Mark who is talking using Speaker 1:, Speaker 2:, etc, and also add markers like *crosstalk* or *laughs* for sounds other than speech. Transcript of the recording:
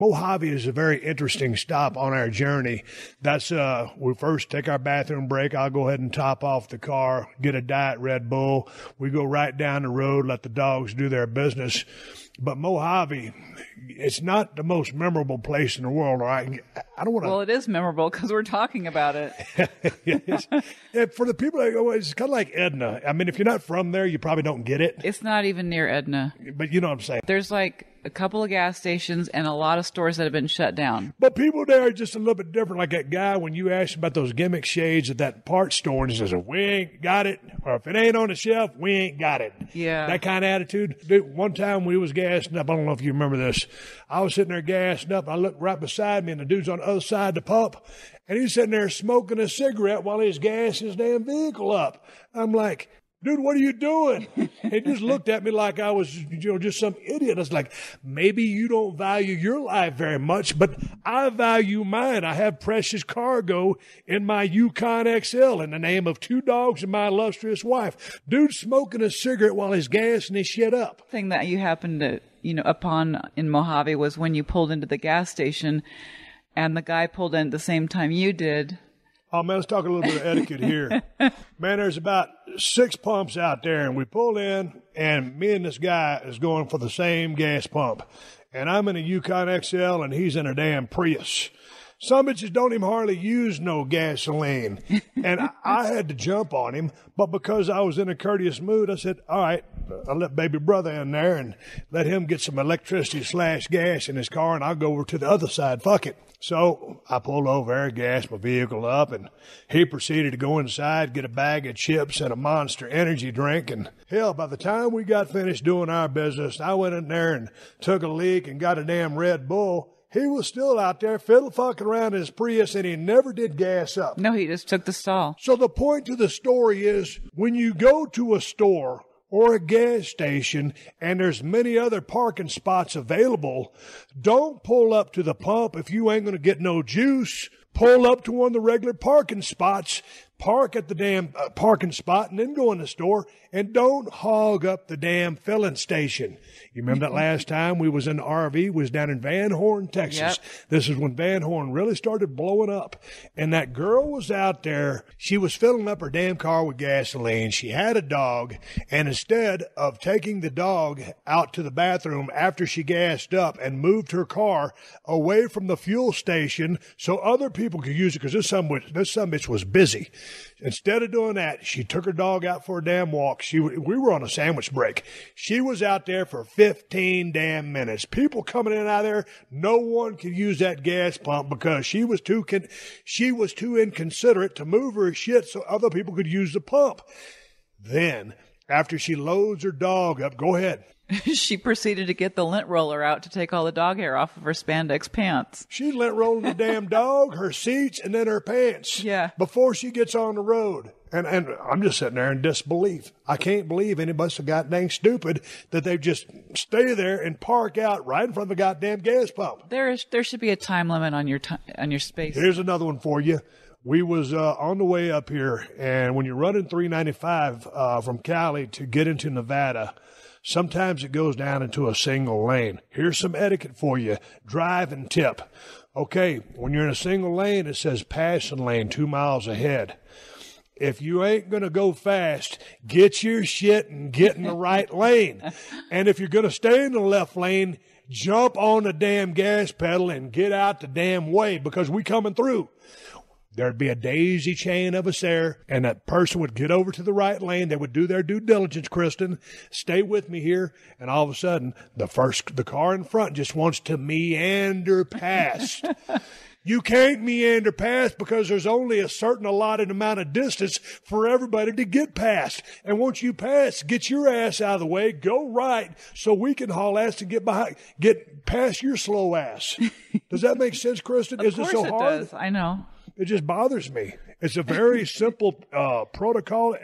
Speaker 1: Mojave is a very interesting stop on our journey. That's uh we first take our bathroom break. I'll go ahead and top off the car, get a diet Red Bull. We go right down the road, let the dogs do their business. But Mojave, it's not the most memorable place in the world. Or I, I don't want to.
Speaker 2: Well, it is memorable because we're talking about it. *laughs*
Speaker 1: for the people that go, it's kind of like Edna. I mean, if you're not from there, you probably don't get it.
Speaker 2: It's not even near Edna.
Speaker 1: But you know what I'm saying.
Speaker 2: There's like a couple of gas stations and a lot of stores that have been shut down.
Speaker 1: But people there are just a little bit different. Like that guy, when you ask him about those gimmick shades at that part store, and he says, "We ain't got it," or "If it ain't on the shelf, we ain't got it."
Speaker 2: Yeah.
Speaker 1: that kind of attitude. Dude, one time we was gassing up. I don't know if you remember this. I was sitting there gassing up. I looked right beside me, and the dude's on the other side of the pump, and he's sitting there smoking a cigarette while he's gassing his damn vehicle up. I'm like. Dude, what are you doing? he just looked at me like I was, you know, just some idiot. I was like, maybe you don't value your life very much, but I value mine. I have precious cargo in my Yukon XL in the name of two dogs and my illustrious wife. Dude smoking a cigarette while he's gassing his shit up.
Speaker 2: Thing that you happened to, you know, upon in Mojave was when you pulled into the gas station and the guy pulled in at the same time you did.
Speaker 1: Oh man, let's talk a little bit of etiquette here. *laughs* man, there's about six pumps out there, and we pull in, and me and this guy is going for the same gas pump, and I'm in a Yukon XL, and he's in a damn Prius. Some bitches don't even hardly use no gasoline. *laughs* And I, I had to jump on him, but because I was in a courteous mood, I said, all right, I'll let baby brother in there and let him get some electricity slash gas in his car, and I'll go over to the other side. Fuck it. So I pulled over there, gassed my vehicle up, and he proceeded to go inside, get a bag of chips and a monster energy drink. And hell, by the time we got finished doing our business, I went in there and took a leak and got a damn Red Bull. He was still out there fiddle fucking around in his Prius and he never did gas up.
Speaker 2: No, he just took the stall.
Speaker 1: So the point to the story is when you go to a store or a gas station and there's many other parking spots available, don't pull up to the pump if you ain't going to get no juice. Pull up to one of the regular parking spots, park at the damn uh, parking spot, and then go in the store. And don't hog up the damn filling station. You remember that last time we was in the RV was down in Van Horn, Texas.
Speaker 2: Yep.
Speaker 1: This is when Van Horn really started blowing up. And that girl was out there. She was filling up her damn car with gasoline. She had a dog. And instead of taking the dog out to the bathroom after she gassed up and moved her car away from the fuel station so other people could use it because this some this some bitch was busy. Instead of doing that, she took her dog out for a damn walk. She we were on a sandwich break. She was out there for 15 damn minutes. People coming in and out there, no one could use that gas pump because she was too con- she was too inconsiderate to move her shit so other people could use the pump. Then, after she loads her dog up, go ahead. *laughs*
Speaker 2: she proceeded to get the lint roller out to take all the dog hair off of her spandex pants.
Speaker 1: She let roll the damn dog, her seats, and then her pants.
Speaker 2: Yeah.
Speaker 1: Before she gets on the road. And and I'm just sitting there in disbelief. I can't believe anybody's so goddamn stupid that they just stay there and park out right in front of the goddamn gas pump.
Speaker 2: There is there should be a time limit on your time on your space.
Speaker 1: Here's another one for you. We was uh, on the way up here, and when you're running 395 uh, from Cali to get into Nevada, sometimes it goes down into a single lane. Here's some etiquette for you: drive and tip. Okay, when you're in a single lane, it says passing lane two miles ahead. If you ain't gonna go fast, get your shit and get in the right *laughs* lane. And if you're gonna stay in the left lane, jump on the damn gas pedal and get out the damn way because we coming through. There'd be a daisy chain of us there, and that person would get over to the right lane. They would do their due diligence, Kristin. Stay with me here, and all of a sudden, the first, the car in front just wants to meander past. *laughs* You can't meander past because there's only a certain allotted amount of distance for everybody to get past. And once you pass, get your ass out of the way, go right so we can haul ass and get behind, get past your slow ass. *laughs* Does that make sense, Kristin?
Speaker 2: of
Speaker 1: Is
Speaker 2: course
Speaker 1: it so
Speaker 2: it
Speaker 1: hard?
Speaker 2: does. I know.
Speaker 1: It just bothers me. It's a very simple uh, protocol.